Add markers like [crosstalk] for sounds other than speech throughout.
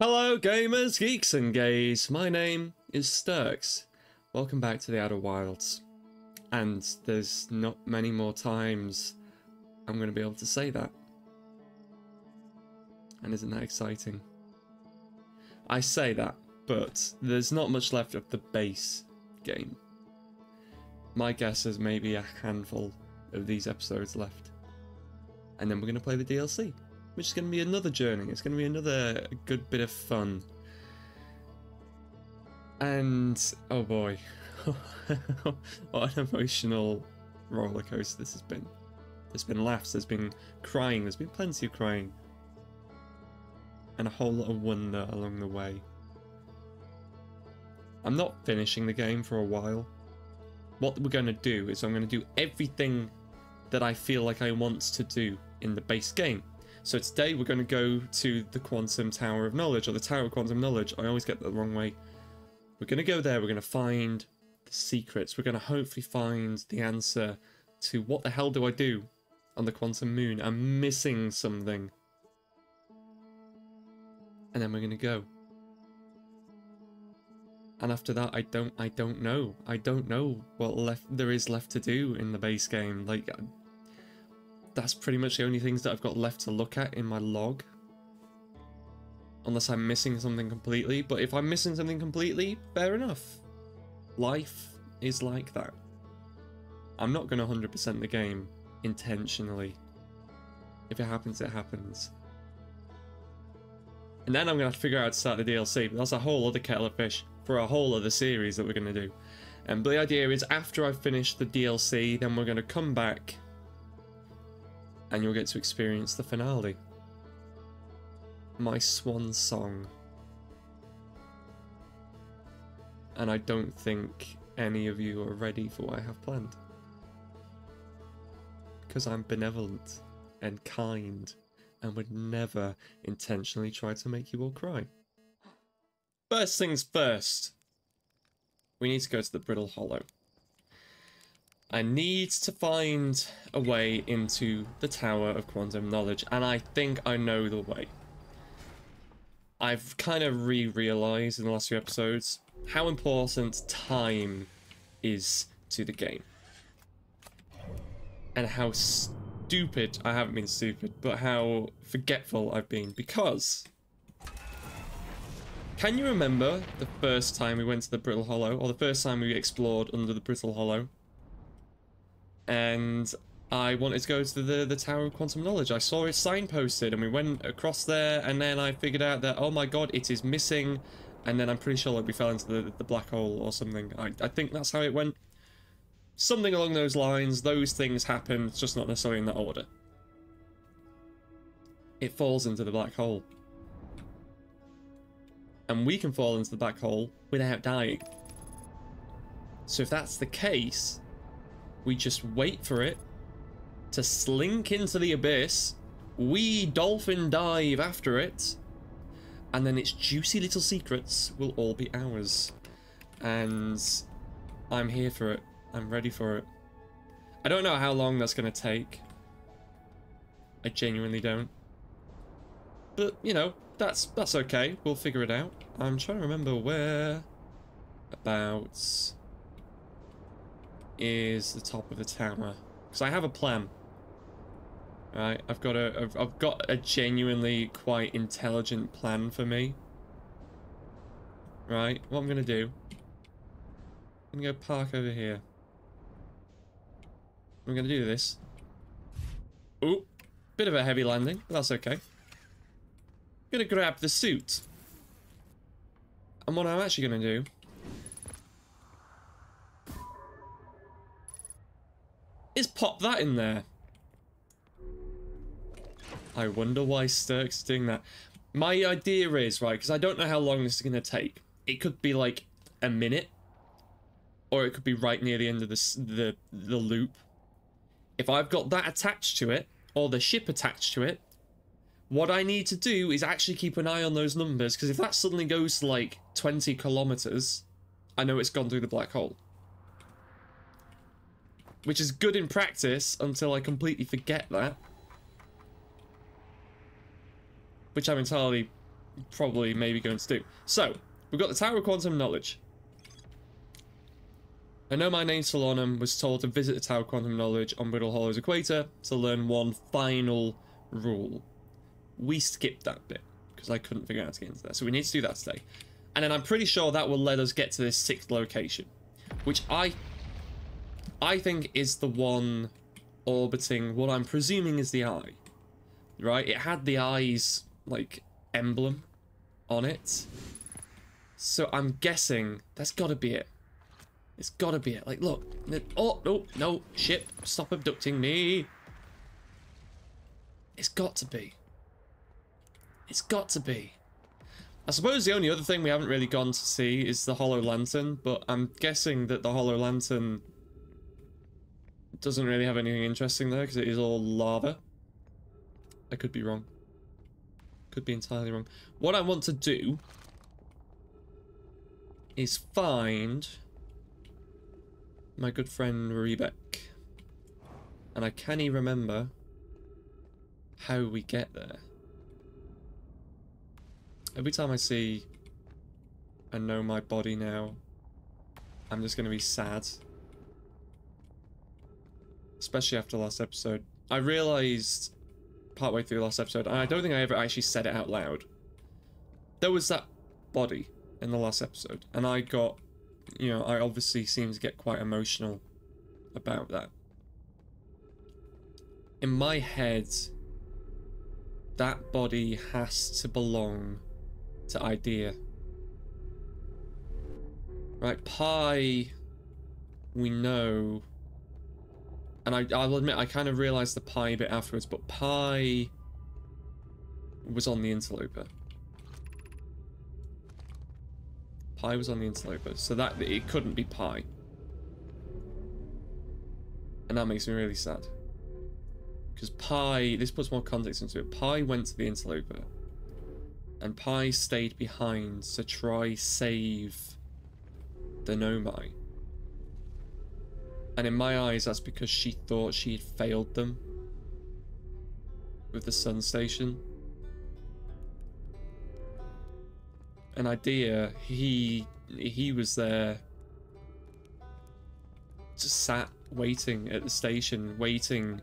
Hello, gamers, geeks, and gays. My name is Stirx. Welcome back to the Outer Wilds. And there's not many more times I'm going to be able to say that. And isn't that exciting? I say that, but there's not much left of the base game. My guess is maybe a handful of these episodes left. And then we're going to play the DLC which is going to be another journey. It's going to be another good bit of fun. And oh boy, [laughs] what an emotional roller coaster this has been. There's been laughs, there's been crying, there's been plenty of crying, and a whole lot of wonder along the way. I'm not finishing the game for a while. What we're going to do is I'm going to do everything that I feel like I want to do in the base game. So today we're going to go to the Quantum Tower of Knowledge, or the Tower of Quantum Knowledge. I always get that the wrong way. We're going to go there, we're going to find the secrets. We're going to hopefully find the answer to what the hell do I do on the Quantum Moon? I'm missing something. And then we're going to go. And after that, I don't, I don't know. I don't know what left there is left to do in the base game. Like, that's pretty much the only things that I've got left to look at in my log. Unless I'm missing something completely. But if I'm missing something completely, fair enough. Life is like that. I'm not going to 100% the game intentionally. If it happens, it happens. And then I'm going to have to figure out how to start the DLC. But that's a whole other kettle of fish for a whole other series that we're going to do. And the idea is after I finish the DLC, then we're going to come back and you'll get to experience the finale. My swan song. And I don't think any of you are ready for what I have planned. Because I'm benevolent and kind and would never intentionally try to make you all cry. First things first, we need to go to the Brittle Hollow. I need to find a way into the Tower of Quantum Knowledge, and I think I know the way. I've kind of re-realized in the last few episodes how important time is to the game. And how stupid, I haven't been stupid, but how forgetful I've been, because... Can you remember the first time we went to the Brittle Hollow, or the first time we explored under the Brittle Hollow? And I wanted to go to the, the Tower of Quantum Knowledge. I saw it signposted and we went across there and then I figured out that, oh my god, it is missing. And then I'm pretty sure like, we fell into the, the black hole or something. I, I think that's how it went. Something along those lines. Those things happen, it's just not necessarily in that order. It falls into the black hole. And we can fall into the black hole without dying. So if that's the case, we just wait for it to slink into the abyss. We dolphin dive after it. And then its juicy little secrets will all be ours. And I'm here for it. I'm ready for it. I don't know how long that's going to take. I genuinely don't. But, you know, that's that's okay. We'll figure it out. I'm trying to remember where about is the top of the tower. Because I have a plan. Right, I've got a, I've, I've got a genuinely quite intelligent plan for me. Right, what I'm gonna do. I'm gonna go park over here. I'm gonna do this. Ooh, bit of a heavy landing, but that's okay. I'm gonna grab the suit. And what I'm actually gonna do is pop that in there. I wonder why Sturk's doing that. My idea is, right, because I don't know how long this is going to take. It could be like a minute. Or it could be right near the end of the, the, the loop. If I've got that attached to it, or the ship attached to it, what I need to do is actually keep an eye on those numbers, because if that suddenly goes to like 20 kilometers, I know it's gone through the black hole which is good in practice until I completely forget that. Which I'm entirely probably maybe going to do. So, we've got the Tower of Quantum Knowledge. I know my name Solanum was told to visit the Tower of Quantum Knowledge on Brittle Hollow's equator to learn one final rule. We skipped that bit because I couldn't figure out how to get into there. So we need to do that today. And then I'm pretty sure that will let us get to this sixth location, which I I think is the one orbiting what I'm presuming is the eye. Right? It had the eye's like emblem on it. So I'm guessing that's got to be it. It's got to be it. Like, look. Oh, no, no. Ship, stop abducting me. It's got to be. It's got to be. I suppose the only other thing we haven't really gone to see is the Hollow Lantern, but I'm guessing that the Hollow Lantern doesn't really have anything interesting there because it is all lava. I could be wrong. Could be entirely wrong. What I want to do is find my good friend Riebeck. And I can't even remember how we get there. Every time I see and know my body now, I'm just going to be sad. Especially after last episode. I realised partway through last episode, and I don't think I ever actually said it out loud. There was that body in the last episode, and I got, you know, I obviously seem to get quite emotional about that. In my head, that body has to belong to Idaea. Right, Pye, we know, and I, I'll admit I kind of realised the Pye bit afterwards, but Pye was on the interloper. Pye was on the interloper, so that it couldn't be Pye. And that makes me really sad. Because Pye, this puts more context into it. Pye went to the interloper and Pye stayed behind to try save the Nomai. And in my eyes, that's because she thought she had failed them with the Sun Station. An Idaea, he he was there, just sat waiting at the station, waiting,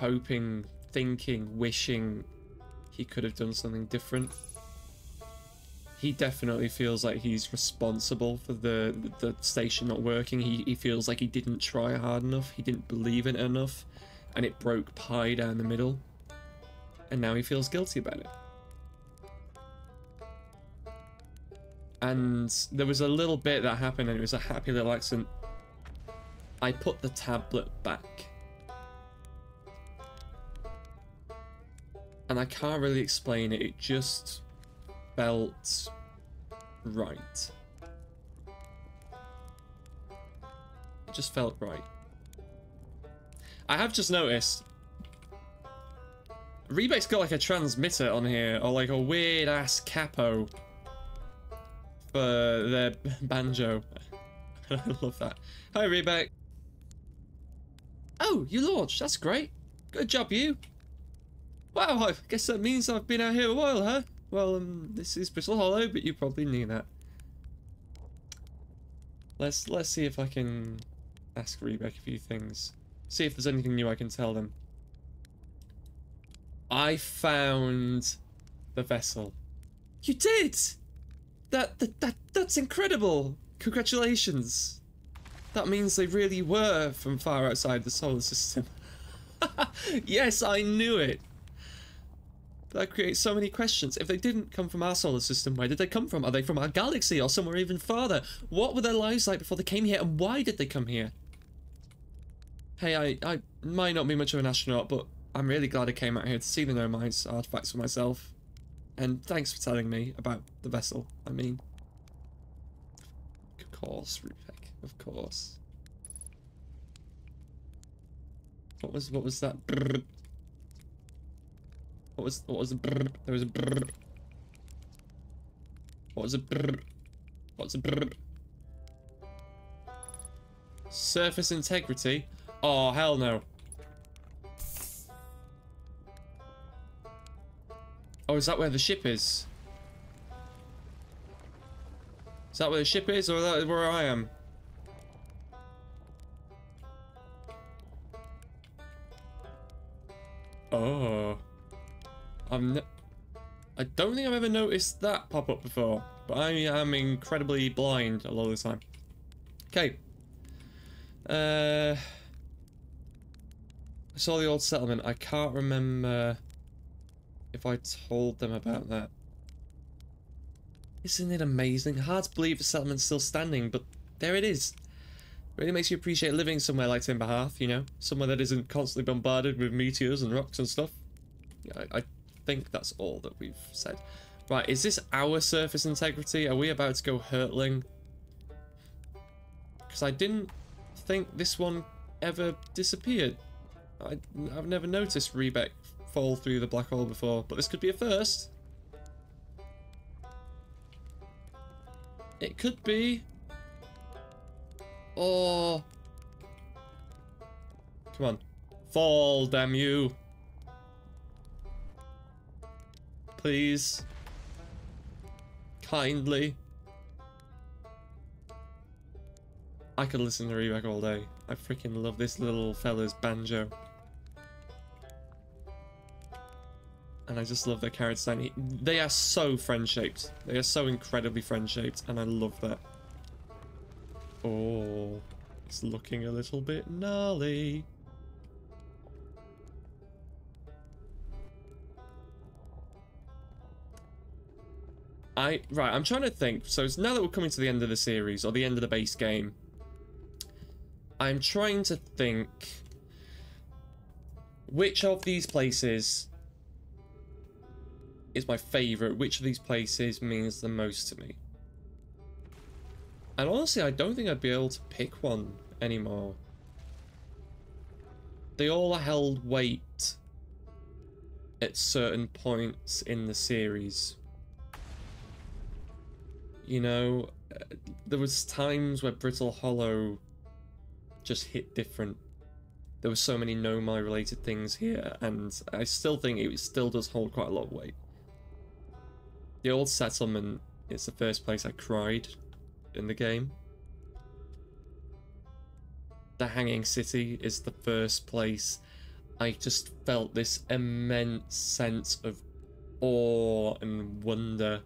hoping thinking, wishing he could have done something different. He definitely feels like he's responsible for the the station not working. He, he feels like he didn't try hard enough. He didn't believe in it enough. And it broke Pye down the middle. And now he feels guilty about it. And there was a little bit that happened and it was a happy little accident. I put the tablet back and I can't really explain it. It just felt right. It just felt right. I have just noticed Riebeck's got like a transmitter on here, or like a weird ass capo for their [laughs] banjo. [laughs] I love that. Hi, Riebeck. Oh, you launched. That's great. Good job, you. Wow, I guess that means I've been out here a while, huh? Well, um, this is Brittle Hollow, but you probably knew that. Let's let's see if I can ask Riebeck a few things. See if there's anything new I can tell them. I found the vessel. You did! That, that, that that's incredible! Congratulations! That means they really were from far outside the solar system. [laughs] yes, I knew it! That creates so many questions. If they didn't come from our solar system, where did they come from? Are they from our galaxy or somewhere even farther? What were their lives like before they came here and why did they come here? Hey, I, I might not be much of an astronaut, but I'm really glad I came out here to see the Nomai's artifacts for myself. And thanks for telling me about the vessel, I mean. Of course, Riebeck, of course. What was, what was that? What was what was a brr? There was a brr. What was a brr? What's a brr? Surface integrity? Oh hell no. Oh, is that where the ship is? Is that where the ship is, or is that where I am? Oh. I'm I don't think I've ever noticed that pop up before, but I am incredibly blind a lot of the time. Okay. Uh, I saw the old settlement. I can't remember if I told them about that. Isn't it amazing? Hard to believe the settlement's still standing, but there it is. Really makes you appreciate living somewhere like Timber Hearth, you know? Somewhere that isn't constantly bombarded with meteors and rocks and stuff. I, I think that's all that we've said. Right, is this our surface integrity? Are we about to go hurtling? Because I didn't think this one ever disappeared. I, have never noticed Riebeck fall through the black hole before, but this could be a first. It could be. Or... Come on. Fall, damn you. Please. Kindly. I could listen to Riebeck all day. I freaking love this little fella's banjo. And I just love their character design. They are so friend-shaped. They are so incredibly friend-shaped, and I love that. Oh, it's looking a little bit gnarly. I right, I'm trying to think. So now that we're coming to the end of the series or the end of the base game, I'm trying to think which of these places is my favorite, which of these places means the most to me. And honestly, I don't think I'd be able to pick one anymore. They all held weight at certain points in the series. You know, uh, there was times where Brittle Hollow just hit different. There were so many Nomai related things here, and I still think it still does hold quite a lot of weight. The old settlement is the first place I cried in the game. The Hanging City is the first place I just felt this immense sense of awe and wonder.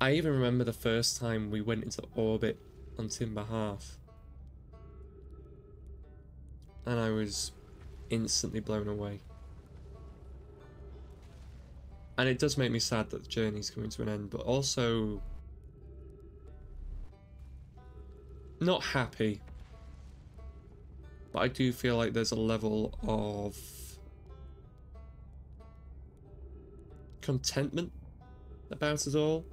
I even remember the first time we went into orbit on Timber Hearth. And I was instantly blown away. And it does make me sad that the journey's coming to an end, but also not happy. But I do feel like there's a level of contentment about it all.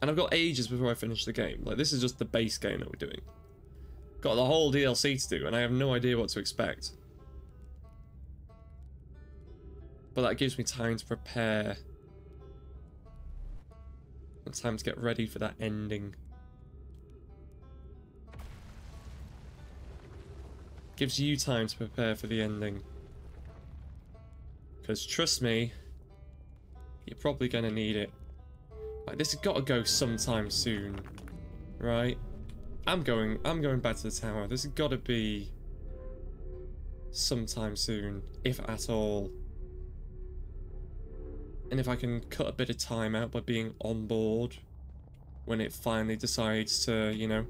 And I've got ages before I finish the game. Like, this is just the base game that we're doing. Got the whole DLC to do, and I have no idea what to expect. But that gives me time to prepare. And time to get ready for that ending. Gives you time to prepare for the ending. Because trust me, you're probably going to need it. Like, this has got to go sometime soon, right? I'm going, I'm going back to the tower. This has got to be sometime soon, if at all. And if I can cut a bit of time out by being on board when it finally decides to, you know,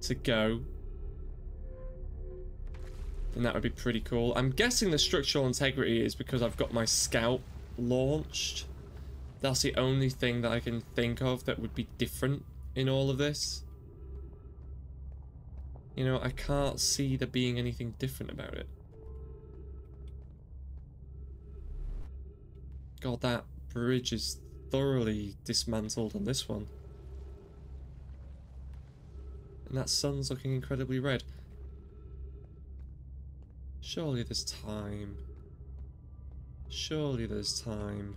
to go, then that would be pretty cool. I'm guessing the structural integrity is because I've got my scout launched. That's the only thing that I can think of that would be different in all of this. You know, I can't see there being anything different about it. God, that bridge is thoroughly dismantled on this one. And that sun's looking incredibly red. Surely there's time. Surely there's time.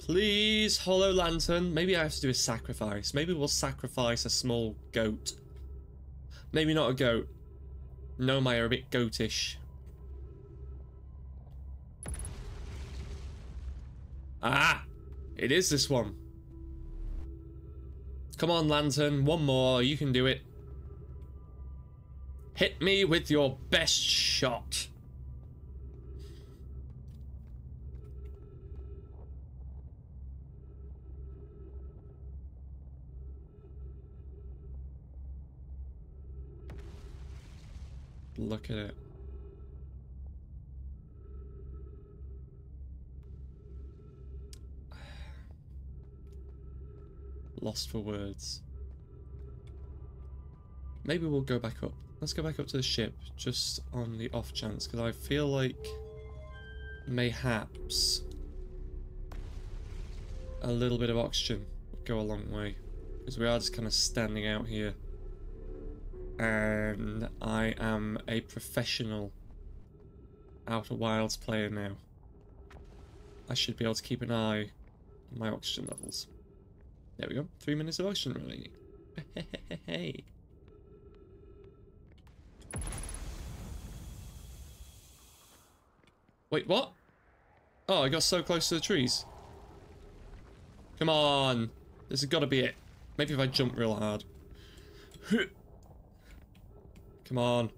Please, Hollow Lantern. Maybe I have to do a sacrifice. Maybe we'll sacrifice a small goat. Maybe not a goat. Nomai are a bit goatish. Ah! It is this one. Come on, Lantern. One more. You can do it. Hit me with your best shot. Look at it. Lost for words. Maybe we'll go back up. Let's go back up to the ship, just on the off chance, because I feel like mayhaps a little bit of oxygen would go a long way. Because we are just kind of standing out here and I am a professional Outer Wilds player now. I should be able to keep an eye on my oxygen levels. There we go. Three minutes of oxygen remaining. [laughs] Hey. Wait, what? Oh, I got so close to the trees. Come on. This has got to be it. Maybe if I jump real hard. [laughs] Come on.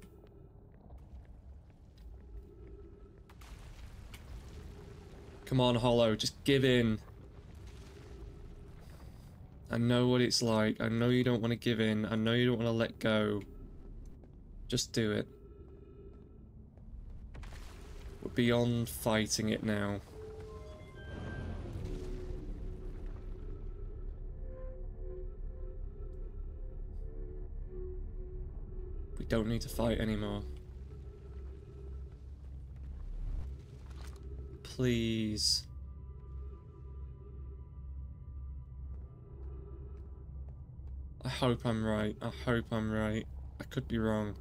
Come on, Hollow. Just give in. I know what it's like. I know you don't want to give in. I know you don't want to let go. Just do it. We're beyond fighting it now. Don't need to fight anymore. Please. I hope I'm right. I hope I'm right. I could be wrong.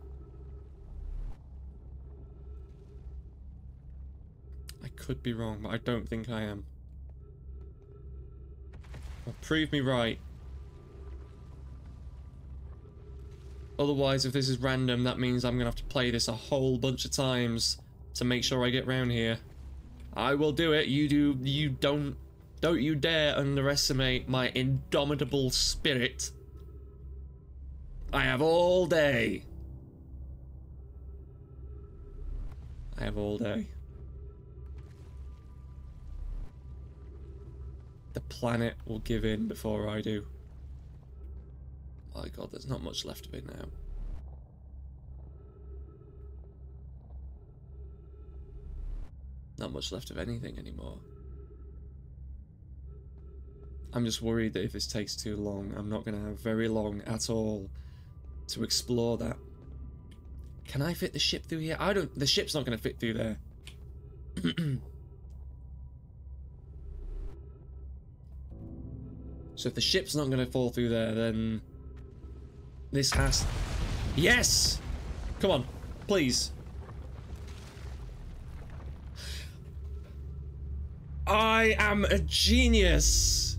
I could be wrong, but I don't think I am. Well, prove me right. Otherwise, if this is random, that means I'm going to have to play this a whole bunch of times to make sure I get round here. I will do it. You do. You don't. Don't you dare underestimate my indomitable spirit. I have all day. I have all day. The planet will give in before I do. Oh my god, there's not much left of it now. Not much left of anything anymore. I'm just worried that if this takes too long, I'm not going to have very long at all to explore that. Can I fit the ship through here? I don't... The ship's not going to fit through there. [clears throat] so if the ship's not going to fall through there, then this has... Yes! Come on, please. I am a genius!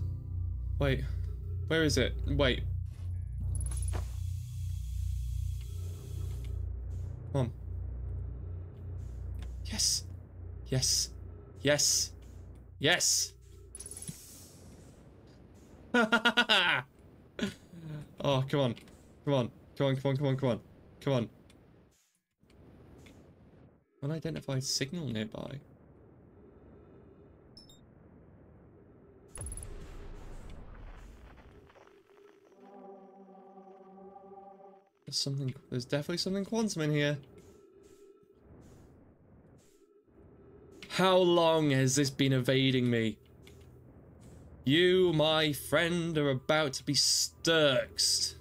Wait, where is it? Wait. Come on. Yes. Yes. Yes. Yes. [laughs] oh, come on. Come on. Come on, come on, come on, come on. Come on. Unidentified signal nearby. There's something, there's definitely something quantum in here. How long has this been evading me? You, my friend, are about to be sturksed.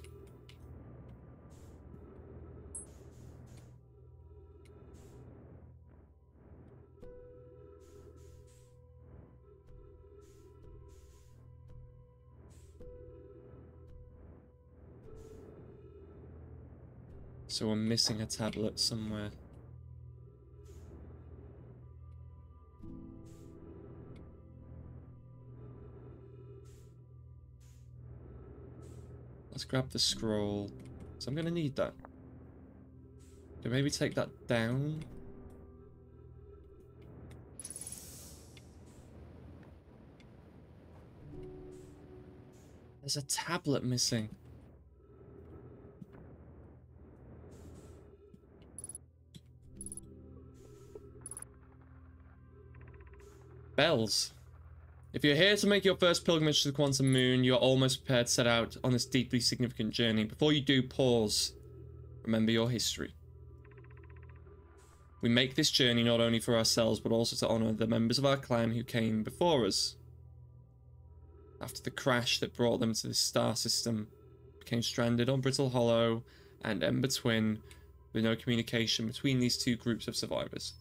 So I'm missing a tablet somewhere. Let's grab the scroll. So I'm going to need that. Do maybe take that down? There's a tablet missing. Bells. If you're here to make your first pilgrimage to the Quantum Moon, you're almost prepared to set out on this deeply significant journey. Before you do, pause. Remember your history. We make this journey not only for ourselves, but also to honour the members of our clan who came before us. After the crash that brought them to this star system, became stranded on Brittle Hollow and Ember Twin, with no communication between these two groups of survivors.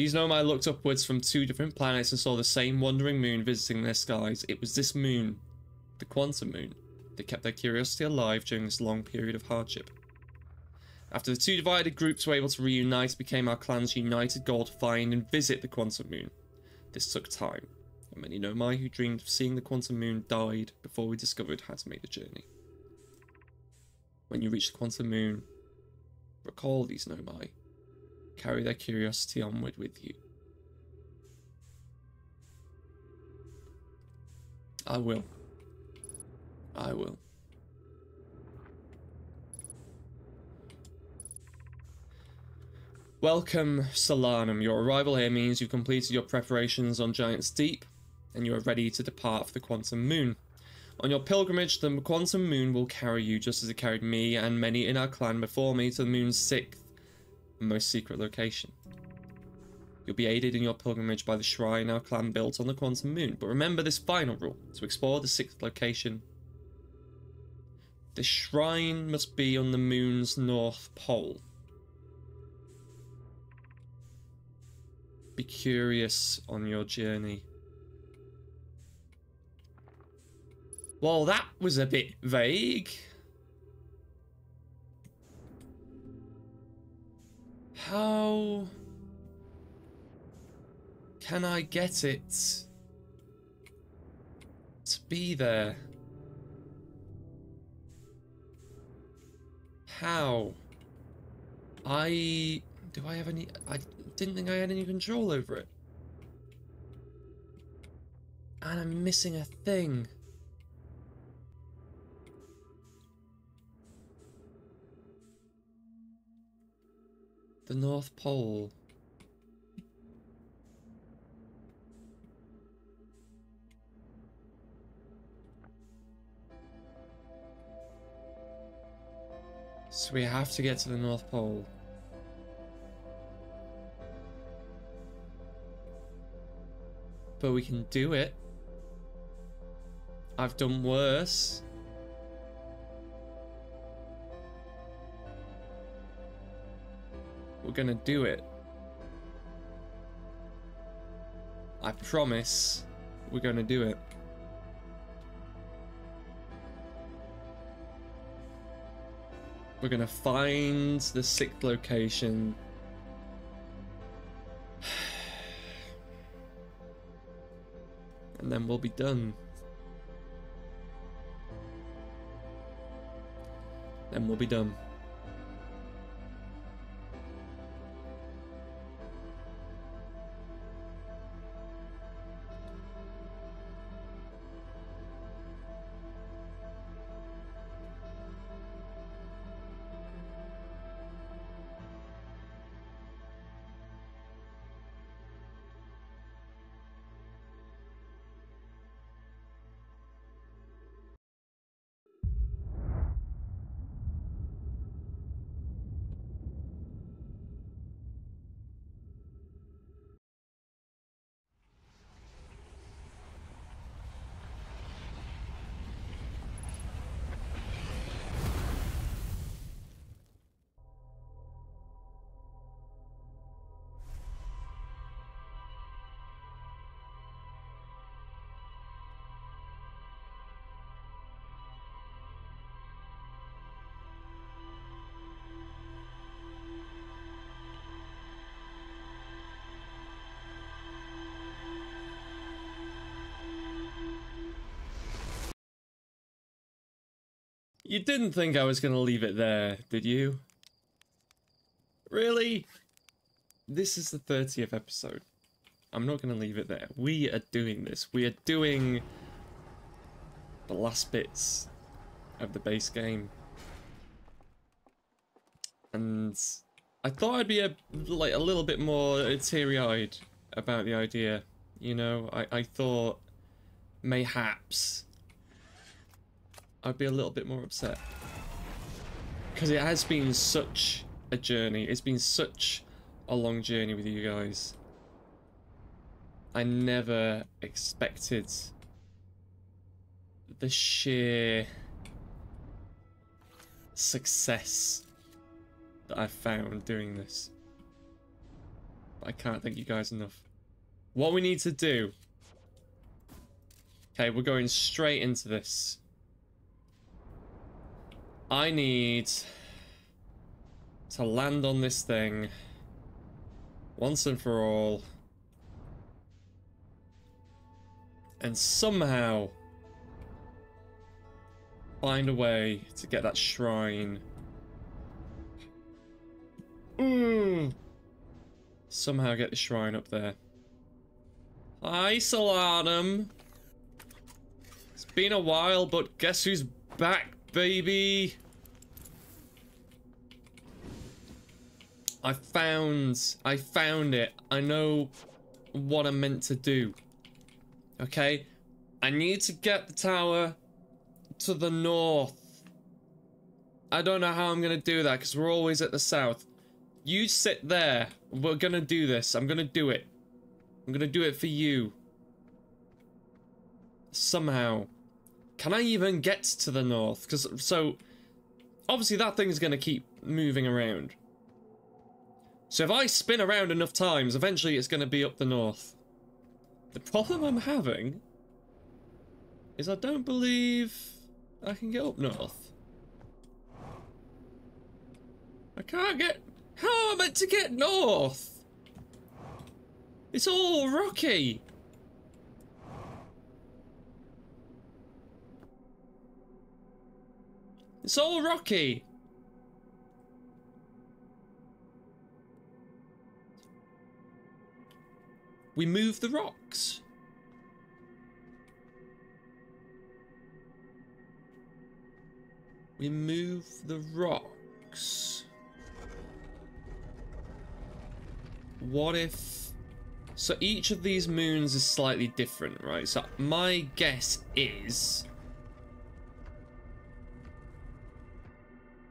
These Nomai looked upwards from two different planets and saw the same wandering moon visiting their skies. It was this moon, the Quantum Moon, that kept their curiosity alive during this long period of hardship. After the two divided groups were able to reunite, it became our clan's united goal to find and visit the Quantum Moon. This took time, and many Nomai who dreamed of seeing the Quantum Moon died before we discovered how to make the journey. When you reach the Quantum Moon, recall these Nomai carry their curiosity onward with you. I will. I will. Welcome, Solanum. Your arrival here means you've completed your preparations on Giant's Deep, and you are ready to depart for the Quantum Moon. On your pilgrimage, the Quantum Moon will carry you just as it carried me and many in our clan before me to the moon's sixth most secret location. You'll be aided in your pilgrimage by the shrine our clan built on the Quantum Moon, but remember this final rule. To explore the sixth location, the shrine must be on the moon's north pole. Be curious on your journey. Well, that was a bit vague. How can I get it to be there? How? I... Do I have any... I didn't think I had any control over it. And I'm missing a thing. The North Pole. So we have to get to the North Pole. But we can do it. I've done worse. We're gonna do it. I promise we're gonna do it. We're gonna find the sixth location. [sighs] And then we'll be done. Then we'll be done. You didn't think I was going to leave it there, did you? Really? This is the 30th episode. I'm not going to leave it there. We are doing this. We are doing the last bits of the base game. And I thought I'd be a like a little bit more teary-eyed about the idea. You know, I, I thought mayhaps I'd be a little bit more upset. Because it has been such a journey. It's been such a long journey with you guys. I never expected the sheer success that I've found doing this. But I can't thank you guys enough. What we need to do... Okay, we're going straight into this. I need to land on this thing once and for all. And somehow find a way to get that shrine. Mm. Somehow get the shrine up there. Hi, Solanum. It's been a while, but guess who's back, baby? I found... I found it. I know what I'm meant to do. Okay? I need to get the tower to the north. I don't know how I'm going to do that because we're always at the south. You sit there. We're going to do this. I'm going to do it. I'm going to do it for you. Somehow. Can I even get to the north? Because, so, obviously that thing's going to keep moving around. So if I spin around enough times, eventually it's going to be up the north. The problem I'm having is I don't believe I can get up north. I can't get... How am I meant to get north? It's all rocky. It's all rocky. We move the rocks. We move the rocks. What if... So each of these moons is slightly different, right? So my guess is...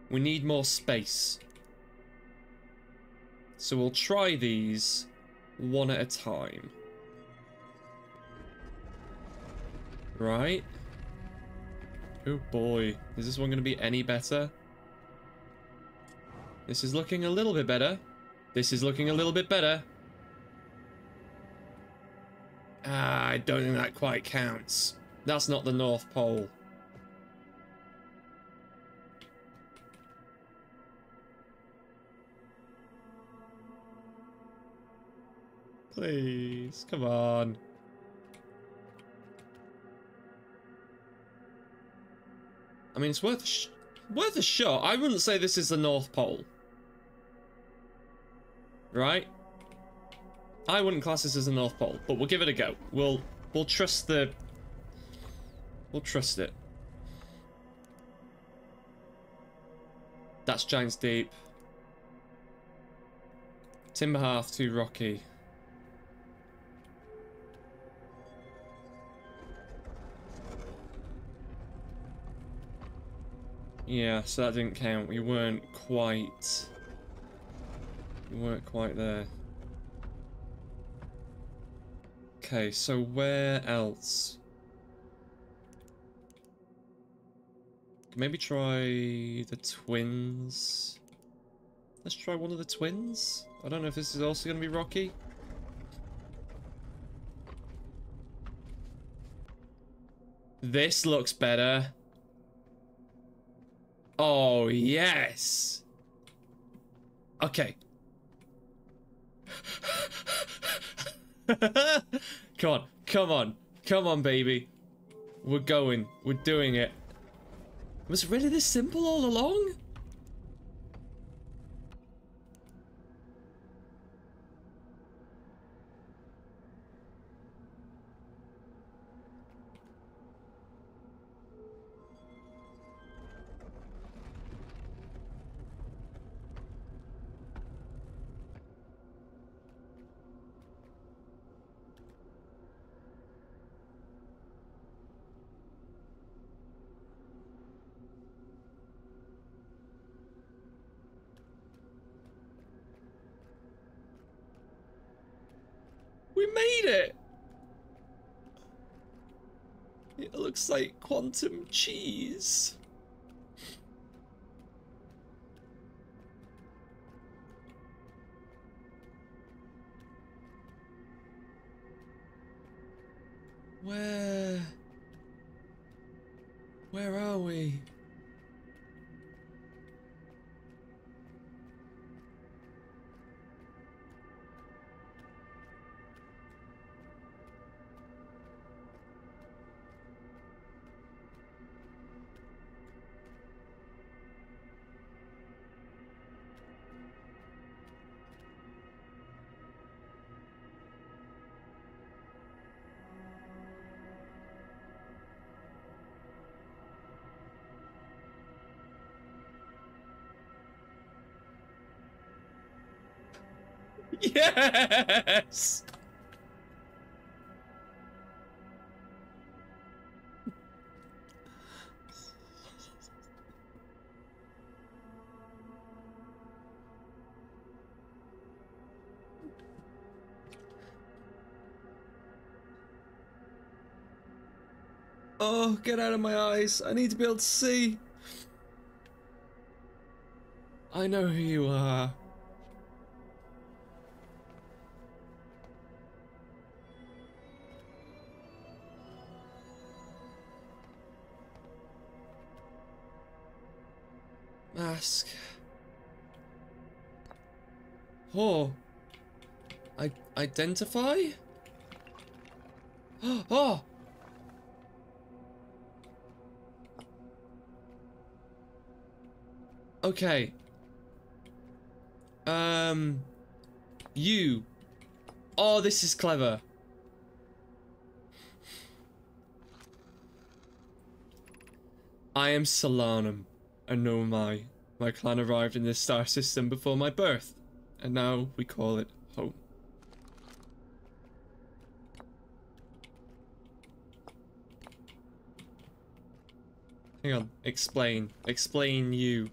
We need more space. So we'll try these one at a time. Right? Oh boy, is this one going to be any better? This is looking a little bit better. This is looking a little bit better. Ah, I don't think that quite counts. That's not the North Pole. Please, come on. I mean, it's worth a worth a shot. I wouldn't say this is the North Pole. Right? I wouldn't class this as the North Pole, but we'll give it a go. We'll we'll trust the we'll trust it. That's Giant's Deep. Timber Hearth too rocky. Yeah, so that didn't count. We weren't quite... We weren't quite there. Okay, so where else? Maybe try the twins. Let's try one of the twins. I don't know if this is also going to be rocky. This looks better. Oh, yes. Okay. [laughs] come on, come on, come on, baby. We're going. We're doing it. Was it really this simple all along? We made it! It looks like quantum cheese. Where... Where are we? Yes! Oh, get out of my eyes. I need to be able to see. I know who you are. Oh. I identify? Oh! [gasps] Okay. Um. You. Oh, this is clever. I am Solanum, and Nomai. My clan arrived in this star system before my birth, and now we call it home. Hang on, explain. Explain you.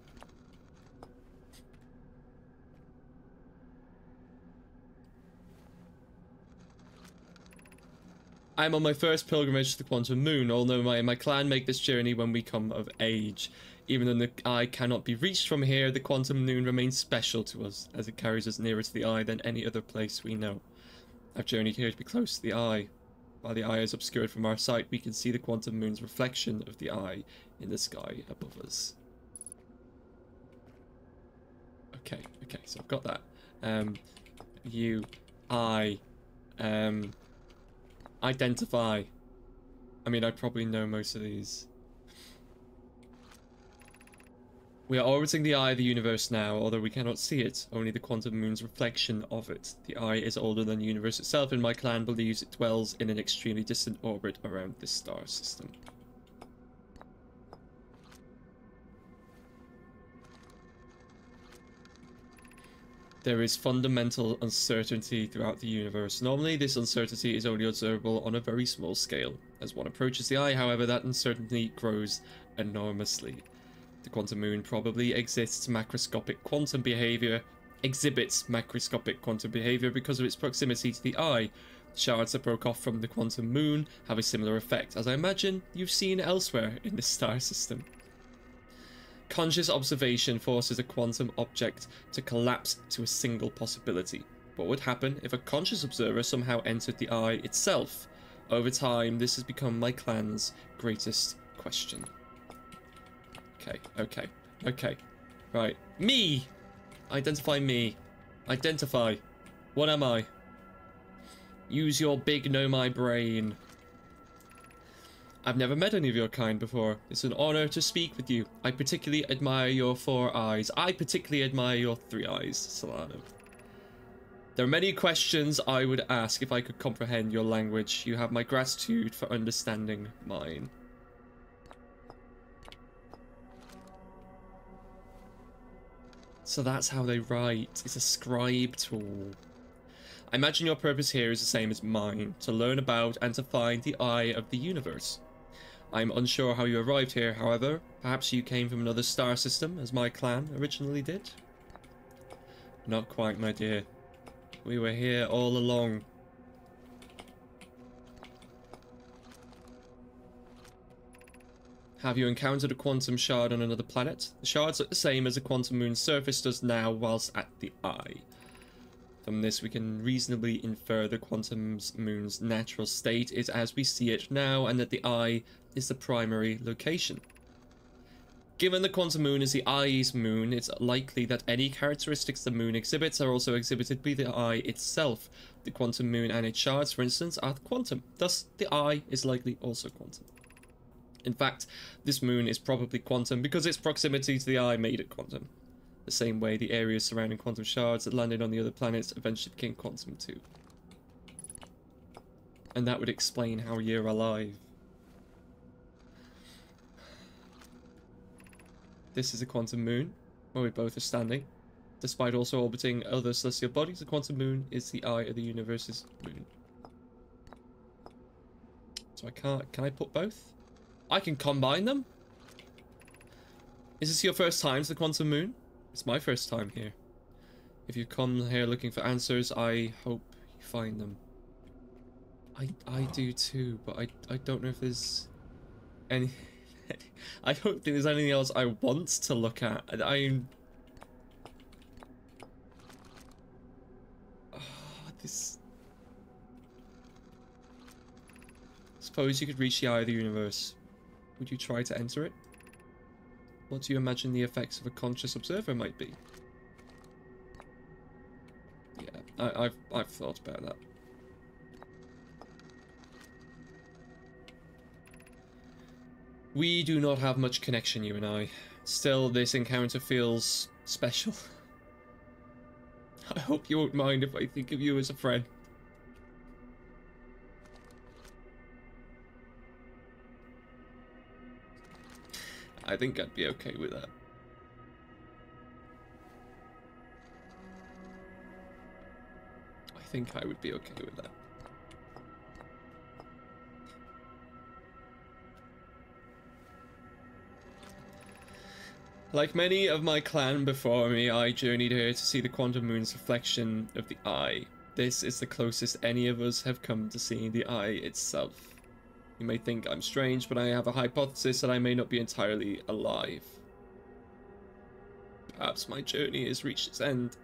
I'm on my first pilgrimage to the Quantum Moon, although my, my clan make this journey when we come of age. Even though the eye cannot be reached from here, the Quantum Moon remains special to us, as it carries us nearer to the eye than any other place we know. I've journeyed here to be close to the eye. While the eye is obscured from our sight, we can see the Quantum Moon's reflection of the eye in the sky above us. Okay, okay, so I've got that. Um, you, I, um, Identify. I mean, I probably know most of these. We are orbiting the eye of the universe now, although we cannot see it, only the quantum moon's reflection of it. The eye is older than the universe itself, and my clan believes it dwells in an extremely distant orbit around this star system. There is fundamental uncertainty throughout the universe. Normally, this uncertainty is only observable on a very small scale. As one approaches the eye, however, that uncertainty grows enormously. The quantum moon probably exists macroscopic quantum behavior, exhibits macroscopic quantum behavior because of its proximity to the eye. Shards that broke off from the quantum moon have a similar effect, as I imagine you've seen elsewhere in this star system. Conscious observation forces a quantum object to collapse to a single possibility. What would happen if a conscious observer somehow entered the eye itself? Over time, this has become my clan's greatest question. Okay, okay, okay. Right. Me! Identify me. Identify. What am I? Use your big Nomai brain. I've never met any of your kind before. It's an honor to speak with you. I particularly admire your four eyes. I particularly admire your three eyes, Solano. There are many questions I would ask if I could comprehend your language. You have my gratitude for understanding mine. So that's how they write. It's a scribe tool. I imagine your purpose here is the same as mine, to learn about and to find the eye of the universe. I'm unsure how you arrived here, however. Perhaps you came from another star system, as my clan originally did? Not quite, my dear. We were here all along. Have you encountered a quantum shard on another planet? The shards look the same as a quantum moon's surface does now whilst at the eye. From this, we can reasonably infer the quantum moon's natural state is as we see it now, and that the eye is the primary location. Given the quantum moon is the eye's moon, it's likely that any characteristics the moon exhibits are also exhibited by the eye itself. The quantum moon and its shards, for instance, are quantum. Thus, the eye is likely also quantum. In fact, this moon is probably quantum because its proximity to the eye made it quantum. The same way the areas surrounding quantum shards that landed on the other planets eventually became quantum too. And that would explain how you're alive. This is a quantum moon, where we both are standing. Despite also orbiting other celestial bodies, the quantum moon is the eye of the universe's moon. So I can't... Can I put both? I can combine them? Is this your first time to the quantum moon? It's my first time here. If you come here looking for answers, I hope you find them. I I do too, but I I don't know if there's any. [laughs] I don't think there's anything else I want to look at. I. Oh, [sighs] this. Suppose you could reach the eye of the universe. Would you try to enter it? What do you imagine the effects of a conscious observer might be? Yeah, I, have I've thought about that. We do not have much connection, you and I. Still, this encounter feels special. [laughs] I hope you won't mind if I think of you as a friend. I think I'd be okay with that. I think I would be okay with that. Like many of my clan before me, I journeyed here to see the quantum moon's reflection of the eye. This is the closest any of us have come to seeing the eye itself. You may think I'm strange, but I have a hypothesis that I may not be entirely alive. Perhaps my journey has reached its end.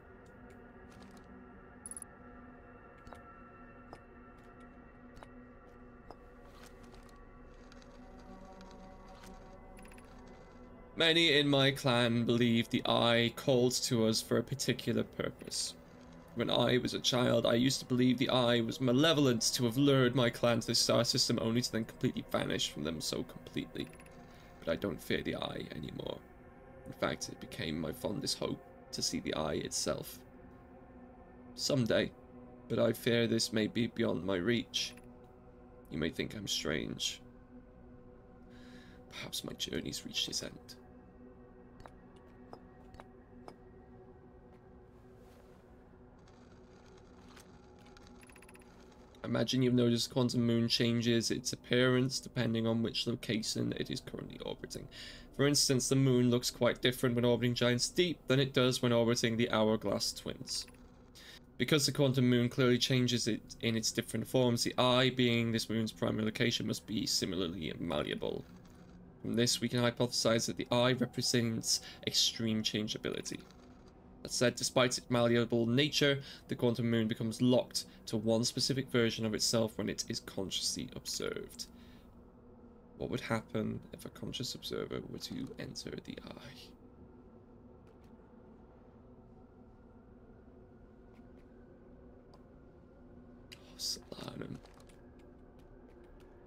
Many in my clan believe the Eye called to us for a particular purpose. When I was a child, I used to believe the Eye was malevolent to have lured my clan to the star system only to then completely vanish from them so completely. But I don't fear the Eye anymore. In fact, it became my fondest hope to see the Eye itself. Someday, but I fear this may be beyond my reach. You may think I'm strange. Perhaps my journey's reached its end. Imagine you've noticed Quantum Moon changes its appearance depending on which location it is currently orbiting. For instance, the Moon looks quite different when orbiting Giants Deep than it does when orbiting the Hourglass Twins. Because the Quantum Moon clearly changes it in its different forms, the Eye, being this Moon's primary location, must be similarly malleable. From this, we can hypothesize that the Eye represents extreme changeability. That said, despite its malleable nature, the quantum moon becomes locked to one specific version of itself when it is consciously observed. What would happen if a conscious observer were to enter the eye? Oh.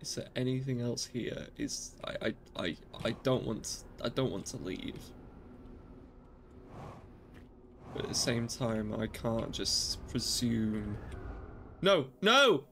Is there anything else here? Is I I I, I don't want I don't want to leave. But at the same time I can't just presume No! No!